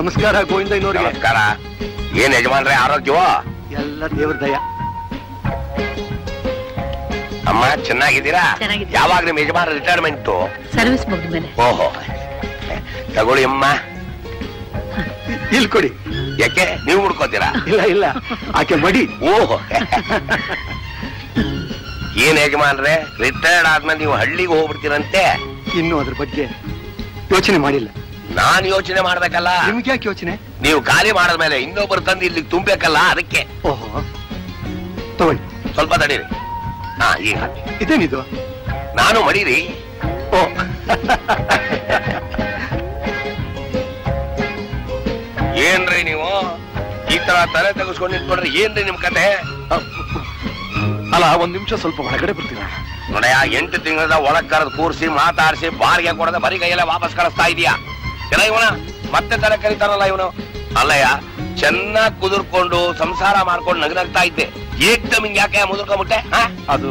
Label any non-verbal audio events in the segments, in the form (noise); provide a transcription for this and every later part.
ನಮಸ್ಕಾರ ಗೋವಿಂದಯ್ಯನವ್ರಿಗೆ ನಮಸ್ಕಾರ. ಏನ್ ಯಜಮಾನ್ರೆ ಆರೋಗ್ಯವೋ? ಎಲ್ಲ ದೇವ್ರ ದಯ. ಅಮ್ಮ ಚೆನ್ನಾಗಿದ್ದೀರಾ? ಚೆನ್ನಾಗಿದ್ದೀನಿ. ಯಾವಾಗ ನಿಮ್ ಯಜಮಾನ ರಿಟೈರ್ಮೆಂಟ್ ಸರ್ವಿಸ್ ಮುಗಿದ ಮೇಲೆ. ಓಹೋ. ತಗೊಳ್ಳಿ ಅಮ್ಮ. ಇಲ್ಲಿ ಕೊಡಿ. ಯಾಕೆ? ನೀವು ಹುಡ್ಕೋತೀರಾ ಇಲ್ಲ ಇಲ್ಲ. ಆಕೆ ಮಡಿ. ಓಹೋ. ಏನ್ ಯಜಮಾನ್ರೆ ರಿಟೈರ್ಡ್ ಆದ್ಮೇಲೆ ನೀವು ಹಳ್ಳಿಗೆ ಹೋಗ್ಬಿಡ್ತೀರಂತೆ? ಇನ್ನು ಅದ್ರ ಬಗ್ಗೆ ಯೋಚನೆ ಮಾಡಿಲ್ಲ. ನಾನ್ ಯೋಚನೆ ಮಾಡ್ಬೇಕಲ್ಲ. ನಿಮ್ಗೆ ಯಾಕೆ ಯೋಚನೆ? ನೀವು ಖಾಲಿ ಮಾಡಿದ್ಮೇಲೆ ಇನ್ನೊಬ್ಬರು ತಂದು ಇಲ್ಲಿ ತುಂಬೇಕಲ್ಲ ಅದಕ್ಕೆ. ಓಹೋ. ತಗೊಳ್ಳಿ. ಸ್ವಲ್ಪ ತಡೀರಿ. ಹಾ ಈಗ. ಇದೇನಿದು? ನಾನು ಮಡೀರಿ. ಓ. ಏನ್ರಿ ನೀವು? ಈ ತರ ತಲೆ ತೆಗೆಸ್ಕೊಂಡು ನಿಂತ್ಕೊಂಡ್ರೆ ಏನ್ರಿ ನಿಮ್ ಕತೆ? ಅಲ್ಲ ಒಂದ್ ನಿಮಿಷ ಸ್ವಲ್ಪ ಒಳಗಡೆ ಬರ್ತೀರ? ನೋಡಯ್ಯ ಎಂಟು ತಿಂಗಳದ ಒಳಗ್ ಕರೆದು ಕೂರಿಸಿ ಮಾತಾಡಿಸಿ ಬಾರಿಗೆ ಕೊಡದ ಬರೀ ಕೈಯಲ್ಲ ವಾಪಸ್ ಕಳಿಸ್ತಾ ಇದೀಯಾ? ಎಲ್ಲ ಇವನ? ಮತ್ತೆ ತಲೆ ಕರೀತಾನಲ್ಲ ಇವನು? ಅಲ್ಲಯ್ಯ ಚೆನ್ನಾಗ್ ಕುದುರ್ಕೊಂಡು ಸಂಸಾರ ಮಾಡ್ಕೊಂಡು ನಗನಗ್ತಾ ಇದ್ದೆ. ಏಕ್ದಮ್ ಹಿಂಗ್ ಯಾಕೆ ಮುದುರ್ಕೊಂಬಿಟ್ಟೆ ಅದು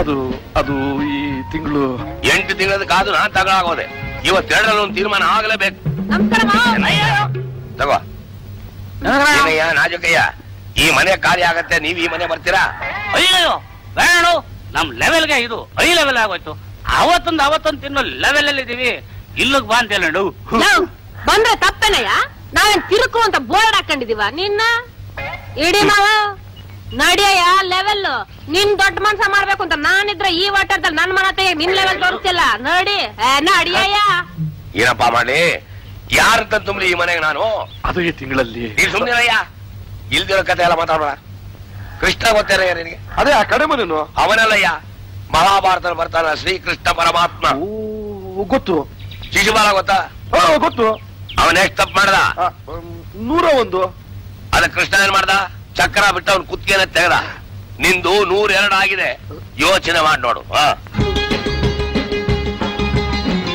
ಅದು ಅದು ಈ ತಿಂಗಳು. ಎಂಟು ತಿಂಗಳದ ಕಾದು ನಾನ್ ತಗೊಳಾಗೋದೆ. ಇವತ್ತೆರಡರಲ್ಲಿ ಒಂದು ತೀರ್ಮಾನ ಆಗಲೇಬೇಕು. ತಗೋ. ಏನಯ್ಯ ನಾಜುಕಯ್ಯ? ಈ ಮನೆ ಖಾಲಿ ಆಗತ್ತೆ ನೀವ್ ಈ ಮನೆ ಬರ್ತೀರಾ? ಅಯ್ಯೋ ಬೇಡ ನಮ್ ಲೆವೆಲ್ಗೆ ಇದು ಹೈ ಲೆವೆಲ್ ಆಗೋಯ್ತು. ಅವತ್ತೊಂದು ಅವತ್ತೊಂದು ತಿನ್ನೋ ಲೆವೆಲ್ ಅಲ್ಲಿ ಇದೀವಿ ಇಲ್ಲಿಗ್ ಬಾ ಅಂತ ಹೇಳ. ಬಂದ್ರೆ ತಪ್ಪೇನಯ್ಯ? ನಾವೇನ್ ತಿರುಕು ಅಂತ ಬೋರ್ಡ್ ಹಾಕೊಂಡಿದೀವ ನಿನ್ನ? ಇಡೀ ಮಾವ. ನಡಿಯಯ್ಯ ಲೆವೆಲ್ ನಿನ್ ದೊಡ್ಡ ಮನ್ಸ ಮಾಡ್ಬೇಕು ಅಂತ ನಾನಿದ್ರೆ ಈ ವಾಟರ್ದಲ್ಲಿ ನನ್ ಮನ ತೆಗೆ ನಿನ್ ಲೆವೆಲ್ ತೋರಿಸ್ತಿಲ್ಲ. ನೋಡಿ. ಏ, ನಡಿಯಯ್ಯ. ಏನಪ್ಪಾ ಮಾಡ್ಲಿ? ಯಾರಂತ ತುಂಬಲಿ ಈ ಮನೆಗೆ ನಾನು? ಅದು ಈ ತಿಂಗಳಲ್ಲಿ. ನೀನ್ ಸುಮ್ನಿರಯ್ಯ. ಇಲ್ದಿರೋ ಕತೆ ಎಲ್ಲ ಮಾತಾಡೋಣ ಕೃಷ್ಣ ಗೊತ್ತೇನಯ್ಯ ನಿನಗೆ? ಅದೇ ಆ ಕಡೆ ಮನೇನು? ಅವನಲ್ಲಯ್ಯ. ಮಹಾಭಾರತ ಬರ್ತಾನ ಶ್ರೀಕೃಷ್ಣ ಪರಮಾತ್ಮ. ಓ, ಗೊತ್ತು. ಶಿಶುಪಾಲ ಗೊತ್ತಾ? ಗೊತ್ತು. ಅವನ್ ಎಷ್ಟು ತಪ್ಪು ಮಾಡ್ದ? ನೂರ ಒಂದು. ಅದ ಕೃಷ್ಣ ಏನ್ ಮಾಡ್ದ? ಚಕ್ರ ಬಿಟ್ಟು ಅವ್ನ ಕುತ್ತಿಗೆನ ತೆಗೆದ. ನಿಂದು ನೂರ ಎರಡು ಆಗಿದೆ. ಯೋಚನೆ ಮಾಡಿ ನೋಡು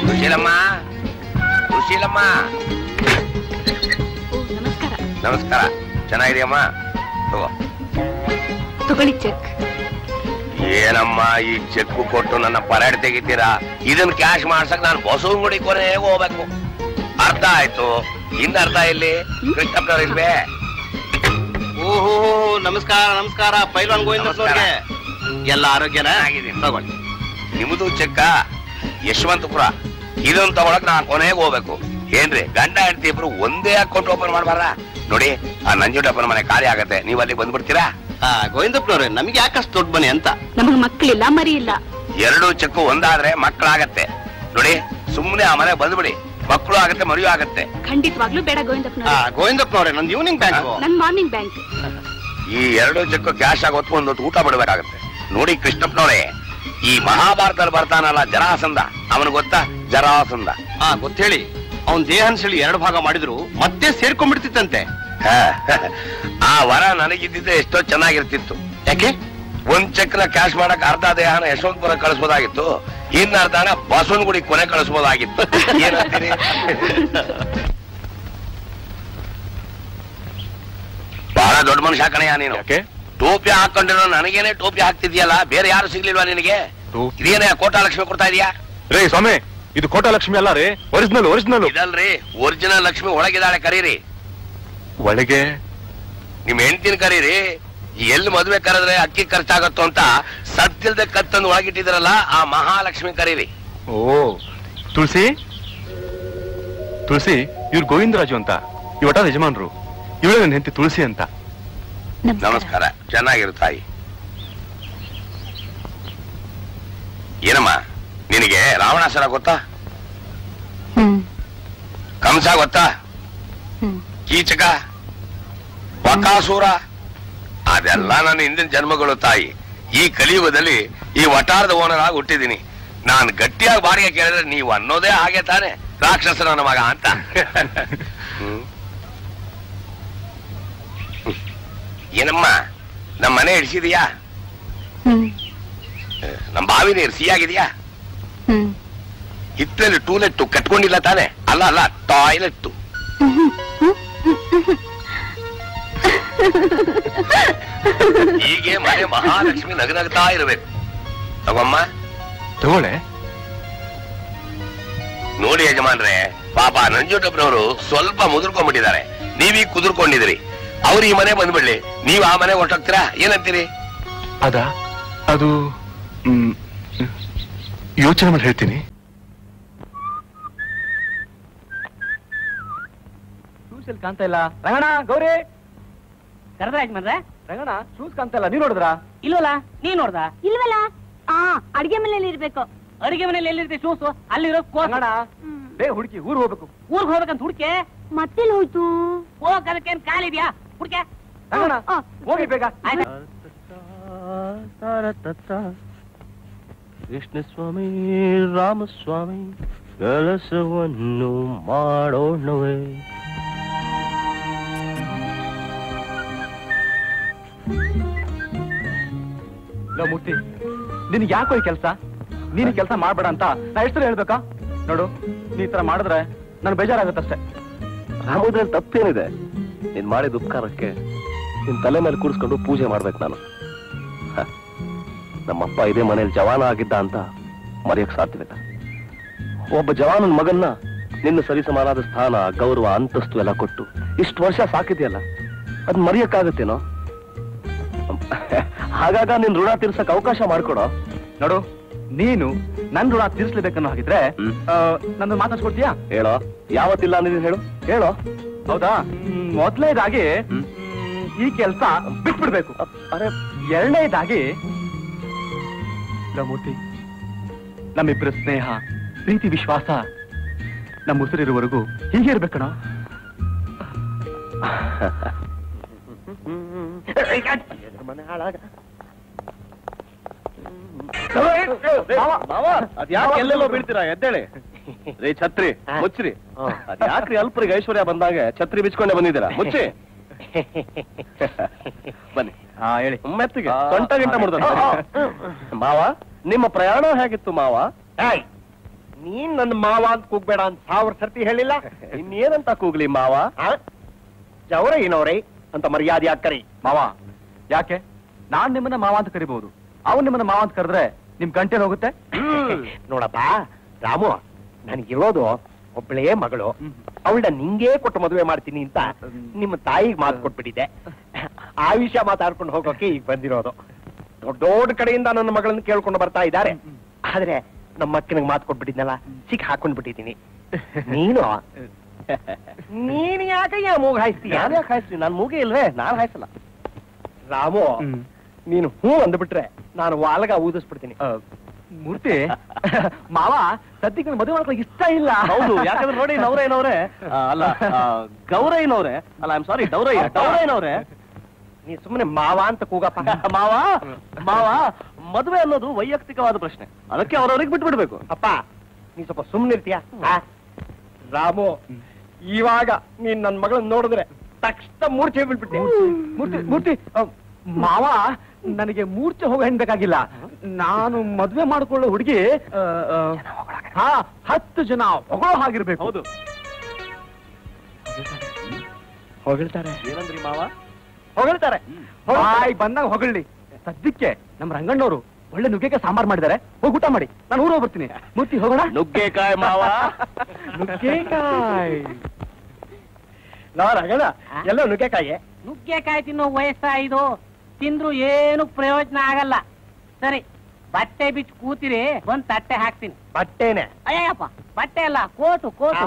ಸುಶೀಲಮ್ಮ ಸುಶೀಲಮ್ಮ. ನಮಸ್ಕಾರ. ನಮಸ್ಕಾರ. ಚೆನ್ನಾಗಿದೆಯಮ್ಮ? ತಗೋ. ತಗೊಳ್ಳಿ ಚೆಕ್ ಏನಮ್ಮ ಈ ಚೆಕ್ ಕೊಟ್ಟು ನನ್ನ ಪರೇಡ್ ತೆಗಿತೀರಾ? ಇದನ್ನ ಕ್ಯಾಶ್ ಮಾಡ್ಸಕ್ ನಾನು ಬಸವಂಗುಡಿ ಕೊನೆ ಹೇಗೆ ಹೋಗ್ಬೇಕು. ಅರ್ಥ ಆಯ್ತು. ಇನ್ನ ಅರ್ಥ ಇಲ್ಲಿ. ಕೃಷ್ಣಪ್ಪನವ್ರು ಇಲ್ವೇ? ಓಹೋ ನಮಸ್ಕಾರ ನಮಸ್ಕಾರ ಪೈಲ್ವಾನ್ ಗೋವಿಂದ ಎಲ್ಲ ಆರೋಗ್ಯನ? ಆಗಿದೆ. ತಗೊಳ್ಳಿ ನಿಮ್ದು ಚೆಕ್ಕ? ಯಶವಂತಪುರ. ಇದನ್ನ ತಗೊಳಕ್ ನಾನು ಕೊನೆಗೆ ಹೋಗ್ಬೇಕು. ಏನ್ರಿ ಗಂಡ ಹೆಂಡತಿ ಇಬ್ರು ಒಂದೇ ಅಕೌಂಟ್ ಓಪನ್ ಮಾಡ್ಬಾರ ನೋಡಿ ಆ ನಂಜುಂಡಪ್ಪನ ಮನೆ ಖಾಲಿ ಆಗತ್ತೆ. ನೀವು ಅಲ್ಲಿ ಬಂದ್ಬಿಡ್ತೀರಾ? ಗೋವಿಂದಪ್ಪನವ್ರೆ ನಮ್ಗೆ ಯಾಕಷ್ಟು ದೊಡ್ಡ ಮನೆ ಅಂತ? ನಮಗೆ ಮಕ್ಕಳಿಲ್ಲ ಮರಿ ಇಲ್ಲ ಎರಡು ಚೆಕ್ಕು ಒಂದಾದ್ರೆ ಮಕ್ಕಳಾಗತ್ತೆ ನೋಡಿ ಸುಮ್ಮನೆ ಆ ಮನೆ ಬಂದ್ಬಿಡಿ. ಮಕ್ಕಳು ಆಗತ್ತೆ ಮರಿಯೂ ಆಗತ್ತೆ. ಖಂಡಿತವಾಗ್ಲೂ ಬೇಡ ಗೋವಿಂದಪ್ಪನ ಆ ಗೋವಿಂದಪ್ಪನವ್ರೆ ನಂದು ಈವ್ನಿಂಗ್ ಬ್ಯಾಂಕ್ ನನ್ ಮಾರ್ನಿಂಗ್ ಬ್ಯಾಂಕ್ ಈ ಎರಡು ಚೆಕ್ಕು ಕ್ಯಾಶ್ ಆಗಿ ಹೊತ್ಕೊಂಡು ಊಟ ಬಿಡಬೇಕಾಗತ್ತೆ ನೋಡಿ ಕೃಷ್ಣಪ್ಪನವ್ರೆ ಈ ಮಹಾಭಾರತದಲ್ಲಿ ಬರ್ತಾನಲ್ಲ ಜರಾಸಂದ ಅವನು ಗೊತ್ತಾ? ಜರಾಸಂದ ಆ ಗೊತ್ತೇಳಿ. ಅವನ್ ದೇಹನ್ ಹೇಳಿ ಎರಡು ಭಾಗ ಮಾಡಿದ್ರು ಮತ್ತೆ ಸೇರ್ಕೊಂಡ್ಬಿಡ್ತಿತ್ತಂತೆ. ಹ, ಆ ವರ ನನಗಿದ್ದಿದ್ದೆ ಎಷ್ಟೋ ಚೆನ್ನಾಗಿರ್ತಿತ್ತು. ಯಾಕೆ? ಒಂದ್ ಚಕ್ರ ಕ್ಯಾಶ್ ಮಾಡಕ್ ಅರ್ಧ ದೇಹನ ಯಶವಂತಪುರ ಕಳಿಸ್ಬೋದಾಗಿತ್ತು ಇನ್ನ ಅರ್ಧನ ಬಸವನಗುಡಿ ಕೊನೆ ಕಳಿಸ್ಬೋದಾಗಿತ್ತು. ಏನಂತೀರಿ? ಬಹಳ ದೊಡ್ಡ ಮನುಷ್ಯ ಕಣಯ್ಯ ನೀನು. ಯಾಕೆ? ಟೋಪಿ ಹಾಕೊಂಡಿರೋ ನನಗೇನೆ ಟೋಪಿ ಹಾಕ್ತಿದ್ಯಲ್ಲ ಬೇರೆ ಯಾರು ಸಿಗ್ಲಿಲ್ವಾ ನಿನಗೆ? ಇದೇನೇ ಕೋಟಾ ಲಕ್ಷ್ಮಿ ಕೊಡ್ತಾ ಇದೀಯಾ? ರೇ ಸ್ವಾಮಿ ಇದು ಕೋಟಾ ಲಕ್ಷ್ಮಿ ಅಲ್ಲ ರೀ ಒರಿಜಿನಲ್ ಒರಿಜಿನಲ್ ಇದಲ್ರಿ ಒರಿಜಿನಲ್ ಲಕ್ಷ್ಮಿ ಒಳಗಿದಾಳೆ ಕರೀರಿ. ಒಳಗೆ ನಿಮ್ ಹೆಂಡ್ತಿನ ಕರೀರಿ? ಎಲ್ಲಿ ಮದ್ವೆ ಕರೆದ್ರೆ ಅಕ್ಕಿ ಖರ್ಚಾಗತ್ತೋ ಅಂತ ಸತ್ತಿಲ್ದೆ ಕತ್ತಂದು ಒಳಗಿಟ್ಟಿದ್ರಲ್ಲ ಆ ಮಹಾಲಕ್ಷ್ಮಿ ಕರೀರಿ. ಓ ತುಳಸಿ? ತುಳಸಿ ಇವ್ರು ಗೋವಿಂದರಾಜು ಅಂತ. ಇವಟ ಯಜಮಾನ್ರು. ಇವಳೆ ನನ್ನ ಹೆಂಡತಿ ತುಳಸಿ ಅಂತ. ನಮಸ್ಕಾರ. ಚೆನ್ನಾಗಿರು ತಾಯಿ. ಏನಮ್ಮ ನಿನಗೆ ರಾವಣಾಸರ ಗೊತ್ತಾ? ಹ್ಮ್. ಕಂಸ ಗೊತ್ತಾ? ಹ್ಮ್. ಕೀಚಕ? ಬಕಾಸುರ. ಅದೆಲ್ಲ ನನ್ನ ಹಿಂದಿನ ಜನ್ಮಗಳು ತಾಯಿ. ಈ ಕಲಿಯುಗದಲ್ಲಿ ಈ ವಟಾರದ ಓನರ್ ಆಗಿ ಹುಟ್ಟಿದೀನಿ ನಾನು ಗಟ್ಟಿಯಾಗಿ ಬಾಡಿಗೆ ಕೇಳಿದ್ರೆ ನೀವು ಅನ್ನೋದೇ ಹಾಗೆ ತಾನೆ. ರಾಕ್ಷಸ ನನ್ನ ಮಗ ಅಂತ. ಏನಮ್ಮ ನಮ್ಮ ಮನೆ ಇಡಿಸಿದೀಯಾ ನಮ್ಮ ಬಾವಿ ನೀರು ಸಿಹಿಯಾಗಿದೆಯಾ ಹಿತ್ತಲ್ಲಿ ಟೂಲೆಟ್ಟು ಕಟ್ಕೊಂಡಿಲ್ಲ ತಾನೆ. ಅಲ್ಲ ಅಲ್ಲ ಟಾಯ್ಲೆಟ್ ಹೀಗೆ ಮನೆ ಮಹಾಲಕ್ಷ್ಮಿ ನಗನಗ್ತಾ ಇರಬೇಕು. ತಗೊಮ್ಮ. ತಗೊಳ್ಳೆ. ನೋಡಿ ಯಜಮಾನ್ರೆ ಪಾಪ ನಂಜುಂಡಪ್ಪನವರು ಸ್ವಲ್ಪ ಮುದುರ್ಕೊಂಡ್ಬಿಟ್ಟಿದ್ದಾರೆ. ನೀವೀಗ ಕುದುರ್ಕೊಂಡಿದ್ರಿ ಅವ್ರು ಈ ಮನೆ ಬಂದ್ಬಿಡ್ಲಿ. ನೀವು ಆ ಮನೆ ಹೊರಟೋಗ್ತೀರಾ? ಏನಂತೀರಿ? ಅದ ಅದು ಯೋಚನೆ ಮಾಡಿ ಹೇಳ್ತೀನಿ. ಕಾಣ್ತಾ ಇಲ್ಲ. ರಂಗಣ ಗೌರಿ! ಕರೆದ್ರ ಯಜಮಾನ್ರೆ ರಂಗಣ ಶೂಸ್ ಕಾಣ್ತಲ್ಲ ನೀನ್ ನೋಡಿದ್ರ? ಇಲ್ವಲ್ಲ ನೀ ನೋಡ್ದ? ಇಲ್ವಲ್ಲ? ಆ ಅಡಿಗೆ ಮನೇಲಿ ಇರ್ಬೇಕು. ಅಡಿಗೆ ಮನೇಲಿ ಎಲ್ಲಿರ್ತಿ ಶೂಸು ಅಲ್ಲಿರೋ ರಂಗಣ ಬೇ ಹುಡುಕಿ ಊರ್ ಹೋಗ್ಬೇಕು. ಊರ್ಗ್ ಹೋಗ್ಬೇಕಂತ ಹುಡ್ಕೆ? ಮತ್ತೆಲ್ ಹೋಯ್ತು? ಹೋಗ್ ಅದಕ್ಕೇನ್ ಕಾಲಿದ್ಯಾ ಹುಡುಕೆ? ರಂಗಣ ಹೋಗಿ ಬೇಗ. ಕೃಷ್ಣ ಸ್ವಾಮಿ ರಾಮಸ್ವಾಮಿ ಕೆಲಸವನ್ನು ಮಾಡೋಣವೇ. ಲೋ ನಿನ್ಗೆ ಯಾಕೋ ಈ ಕೆಲಸ? ನೀನ್ ಕೆಲಸ ಮಾಡ್ಬೇಡ ಅಂತ ನಾ ಎಷ್ಟು ಹೇಳ್ಬೇಕಾ? ನೋಡು, ನೀ ತರ ಮಾಡಿದ್ರೆ ನನ್ ಬೇಜಾರಾಗತ್ತಷ್ಟೇ. ರಾಮೋದ್ರಲ್ಲಿ ತಪ್ಪೇನಿದೆ? ನೀನ್ ಮಾಡಿದ ಉಪಕಾರಕ್ಕೆ ನಿನ್ ತಲೆ ಮೇಲೆ ಕೂರಿಸ್ಕೊಂಡು ಪೂಜೆ ಮಾಡ್ಬೇಕು ನಾನು. ನಮ್ಮಪ್ಪ ಇದೇ ಮನೇಲಿ ಜವಾನ ಆಗಿದ್ದ ಅಂತ ಮರೆಯಕ್ ಸಾಧ್ಯವಿಲ್ಲ. ಒಬ್ಬ ಜವಾನನ ಮಗನ್ನ ನಿನ್ನ ಸರಿಸಮಾನಾದ ಸ್ಥಾನ, ಗೌರವ, ಅಂತಸ್ತು ಎಲ್ಲ ಕೊಟ್ಟು ಇಷ್ಟು ವರ್ಷ ಸಾಕಿದೆಯಲ್ಲ, ಅದ್ ಮರೆಯಕ್ಕಾಗತ್ತೇನೋ? ಹಾಗಾಗ ನಿನ್ ಋಣ ತೀರ್ಸಕ್ ಅವಕಾಶ ಮಾಡ್ಕೊಡೋ ನೋಡು ನೀನು ನನ್ ಋಣ ತೀರ್ಸ್ಲೇಬೇಕನ್ನೋ ಹಾಗಿದ್ರೆ. ನನ್ನ ಮಾತಾಡ್ಸ್ಕೊಡ್ತೀಯಾ ಹೇಳೋ ಯಾವತ್ತಿಲ್ಲ ಅಂದ್ರೆ ಹೇಳು ಹೇಳೋ ಹೌದಾ ಮೊದಲನೇದಾಗಿ ಈ ಕೆಲಸ ಬಿಟ್ಬಿಡ್ಬೇಕು ಅರೆ ಎರಡನೇದಾಗಿ ಪ್ರಮೋತಿ ನಮ್ಮಿಬ್ಬರ ಸ್ನೇಹ ಪ್ರೀತಿ ವಿಶ್ವಾಸ ನಮ್ಮ ಉಸಿರಿರುವವರೆಗೂ ಹೀಗೆ ಇರ್ಬೇಕಣ ಅದ್ಯಾಕೆ ಎಲ್ಲೆಲ್ಲೋ ಬೀಳ್ತೀರಾ? ಎದ್ದೇಳಿ. ರೀ ಛತ್ರಿ ಮುಚ್ಚ್ರಿ. ಅದ್ಯಾಕ್ರಿ ಅಲ್ಪರಿಗೆ ಐಶ್ವರ್ಯ ಬಂದಾಗ ಛತ್ರಿ ಬಿಚ್ಕೊಂಡೆ ಬಂದಿದ್ದೀರಾ? ಮುಚ್ಚಿ. ಬನ್ನಿ. ಹಾ ಹೇಳಿ. ಮೆತ್ತಿಗೆ. ಸೊಂಟ ಗಿಂಟ ಮುಡ್ದ ಮಾವ ನಿಮ್ಮ ಪ್ರಯಾಣ ಹೇಗಿತ್ತು ಮಾವ? ನೀನ್ ನನ್ನ ಮಾವ ಅಂತ ಕೂಗ್ಬೇಡ ಅಂತ ಸಾವಿರ ಸರ್ತಿ ಹೇಳಿಲ್ಲ. ಇನ್ನೇನಂತ ಕೂಗ್ಲಿ ಮಾವ? ಜವರ ಏನವ್ರೆ ಅಂತ ಮರ್ಯಾದೆ ಕರಿ? ಮಾವ ಯಾಕೆ? ನಾನ್ ನಿಮ್ಮನ್ನ ಮಾವ ಅಂತ ಕರಿಬಹುದು. ಅವ್ನು ನಿಮ್ಮನ್ನ ಮಾವ ಅಂತ ಕರೆದ್ರೆ ನಿಮ್ ಗಂಟೆ ಹೋಗುತ್ತೆ? (laughs) ನೋಡಪ್ಪ ರಾಮು ನನಗಿರೋದು ಒಬ್ಬಳೇ ಮಗಳು. ಅವಳನ್ನ ನಿಂಗೆ ಕೊಟ್ಟು ಮದುವೆ ಮಾಡ್ತೀನಿ ಅಂತ ನಿಮ್ಮ ತಾಯಿಗೆ ಮಾತು ಕೊಟ್ಬಿಟ್ಟಿದ್ದೆ. ಆ ವಿಷಯ ಮಾತಾಡ್ಕೊಂಡು ಹೋಗೋಕೆ ಈಗ ಬಂದಿರೋದು. ದೊಡ್ಡ ದೊಡ್ಡ ಕಡೆಯಿಂದ ನನ್ನ ಮಗಳನ್ನ ಕೇಳ್ಕೊಂಡು ಬರ್ತಾ ಇದ್ದಾರೆ. ಆದ್ರೆ ನಮ್ಮ ಅಕ್ಕನಿಗೆ ಮಾತು ಕೊಟ್ಬಿಟ್ಟಿದ್ನಲ್ಲ ಸಿಕ್ ಹಾಕೊಂಡ್ ಬಿಟ್ಟಿದ್ದೀನಿ ನೀನು? (laughs) ನೀನ್ ಯಾಕೆ ಮೂಗ್ ಹಾಯಿಸ್ತೀನಿ ಯಾರು ಹಾಯಿಸ್ತೀನಿ ನಾನು ನಾನ್ ಮೂಗೆ ಇಲ್ವೇ? ನಾನ್ ಹಾಯಿಸಲ್ಲ. ರಾಮು ನೀನು ಹೂ ಅಂದ್ಬಿಟ್ರೆ ನಾನು ವಾಲಗ ಊದಿಸ್ಬಿಡ್ತೀನಿ. ಮೂರ್ತಿ? (laughs) ಮಾವ ಸದ್ಯಕ್ಕೆ ಮದುವೆ ಮಾಡ್ಕೊಳಕ್ ಇಷ್ಟ ಇಲ್ಲ. ಹೌದು ಯಾಕಂದ್ರೆ ನೋಡಿ ನವರೇನವ್ರೆ (laughs) ಅಲ್ಲ ಗೌರಯ್ಯನವ್ರೆ. ಅಲ್ಲ ಆಮ್ ಸಾರಿ ಗೌರಯ್ಯ ಗೌರಯ್ಯನವ್ರೆ ನೀ ಸುಮ್ಮನೆ ಮಾವ ಅಂತ ಕೂಗಪ್ಪ. (laughs) ಮಾವ ಮಾವ ಮದುವೆ ಅನ್ನೋದು ವೈಯಕ್ತಿಕವಾದ ಪ್ರಶ್ನೆ. ಅದಕ್ಕೆ ಅವ್ರವ್ರಿಗೆ ಬಿಟ್ಬಿಡ್ಬೇಕು. ಅಪ್ಪ ನೀ ಸ್ವಲ್ಪ ಸುಮ್ಮನಿರ್ತೀಯ ರಾಮು ಇವಾಗ ನೀನ್ ನನ್ ಮಗಳನ್ನ ನೋಡಿದ್ರೆ ತಕ್ಷಣ ಮೂರ್ಛೆ ಬಿಟ್ಬಿಟ್ಟೆ ಮೂರ್ತಿ ಮೂರ್ತಿ ಮಾವ ನನಗೆ ಮೂರ್ಛೆ ಹೋಗ ಹೆಣ್ಬೇಕಾಗಿಲ್ಲ ನಾನು ಮದ್ವೆ ಮಾಡ್ಕೊಳ್ಳೋ ಹುಡುಗಿ ಹಾ ಹತ್ತು ಜನ ಹೊಗಳೋ ಹಾಗಿರ್ಬೇಕು. ಹೌದು. ಹೊಗಳ್ತಾರೆ. ಏನಂದ್ರಿ ಮಾವ? ಹೊಗಳ್ತಾರೆ. ಬಾಯ್ ಬಂದಾಗ ಹೊಗಳ್ಳಿ. ಸದ್ಯಕ್ಕೆ ನಮ್ಮ ರಂಗಣ್ಣವರು ಒಳ್ಳೆ ನುಗ್ಗೆಕಾಯಿ ಸಾಂಬಾರ್ ಮಾಡಿದ್ದಾರೆ. ಹೋಗಿ ಊಟ ಮಾಡಿ. ನಾನು ಊರ ಹೋಗ್ಬರ್ತೀನಿ ಮೂರ್ತಿ ಹೋಗೋಣ? ನುಗ್ಗೆಕಾಯಿ ಮಾವ. (laughs) ನುಗ್ಗೆಕಾಯಿ. ನಾ ರಂಗಣ್ಣ ಎಲ್ಲ ನುಗ್ಗೆಕಾಯಿ? ನುಗ್ಗೆಕಾಯಿ ತಿನ್ನೋ ವಯಸ್ಸ ಇದು ತಿಂದ್ರು ಏನು ಪ್ರಯೋಜನ ಆಗಲ್ಲ. ಸರಿ ಬಟ್ಟೆ ಬಿಚ್ಚಿ ಕೂತಿರಿ ಒಂದ್ ತಟ್ಟೆ ಹಾಕ್ತೀನಿ. ಬಟ್ಟೆನೆ? ಅಯ್ಯಪ್ಪ ಬಟ್ಟೆ ಅಲ್ಲ coat coat.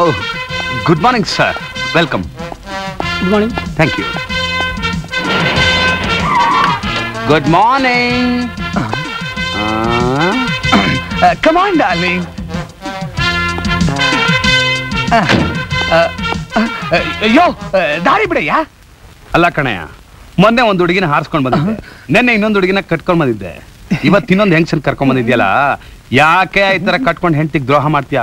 Oh good morning sir. Welcome. Good morning thank you. Good morning. Command uh, ಅಯ್ಯೋ ದಾರಿ ಬಿಡಯ್ಯ. ಅಲ್ಲ ಕಣಯ್ಯ ಮೊನ್ನೆ ಒಂದು ಹುಡುಗಿನ ಹಾರಿಸ್ಕೊಂಡ್ ಬಂದಿದ್ದೆ. ನಿನ್ನೆ ಇನ್ನೊಂದು ಹುಡುಗಿನ ಕಟ್ಕೊಂಡ್ ಬಂದಿದ್ದೆ. ಇವತ್ತು ಇನ್ನೊಂದು ಹೆಂಗ್ಸನ್ ಕರ್ಕೊಂಡ್ ಬಂದಿದ್ಯಲ್ಲ? ಯಾಕೆ ಈ ತರ ಕಟ್ಕೊಂಡ್ ಹೆಂಡತಿಗೆ ದ್ರೋಹ ಮಾಡ್ತೀಯ?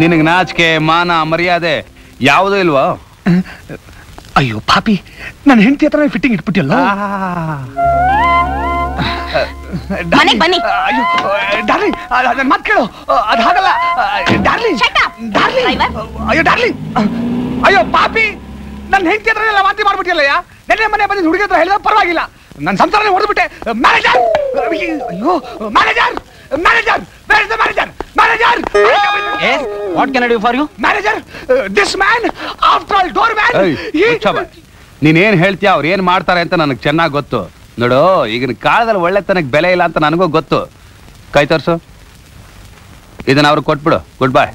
ನಿನಗೆ ನಾಚಿಕೆ ಮಾನ ಮರ್ಯಾದೆ ಯಾವುದೂ ಇಲ್ವೋ? ಅಯ್ಯೋ ಪಾಪಿ ನನ್ನ ಹೆಂಡತಿ ಹತ್ರ ಫಿಟ್ಟಿಂಗ್ ಇಟ್ಬಿಟ್ಟಿಲ್ಲ ಮನೆಗ್ ಬನ್ನಿ. ಅಯ್ಯೋ ಡಾರ್ಲಿಂಗ್ ನನ್ನ ಮಾತು ಕೇಳು. ಅದಾಗಲ್ಲ ಹಾಗಲ್ಲ. ಡಾರ್ಲಿಂಗ್ ಡಾರ್ಲಿಂಗ್ ಅಯ್ಯೋ ಡಾರ್ಲಿಂಗ್ ಅಯ್ಯೋ ಪಾಪಿ! ನನ್ನ ಹೆಂಡತಿ ಹತ್ರ ಎಲ್ಲ ವಾಂತಿ ಮಾಡ್ಬಿಟ್ಟಿಲ್ಲಯ್ಯ ನೆನ್ನೆ ಮನೆ ಬಂದಿದ್ದು ಹುಡುಗಿ ಹತ್ರ ಹೇಳಿದ್ರೆ ಪರವಾಗಿಲ್ಲ. ನನ್ನ ಸಂಸಾರನೇ ಹೊಡೆದ್ಬಿಟ್ಟೆ ಮ್ಯಾನೇಜರ್ ಅಯ್ಯೋ manager manager where is the manager manager what can I do for you manager this man after all doorman ನೀನೇನ್ ಹೇಳ್ತೀಯ ಅವ್ರು ಏನ್ ಮಾಡ್ತಾರೆ ಅಂತ ನನಗೆ ಚೆನ್ನಾಗಿ ಗೊತ್ತು. ನೋಡು ಈಗಿನ ಕಾಲದಲ್ಲಿ ಒಳ್ಳೆತನಕ್ಕೆ ಬೆಲೆ ಇಲ್ಲ ಅಂತ ನನಗೂ ಗೊತ್ತು. ಕೈ ತೋರಿಸು. ಇದನ್ನ ಅವ್ರಿಗೆ ಕೊಟ್ಬಿಡು. ಗುಡ್ ಬಾಯ್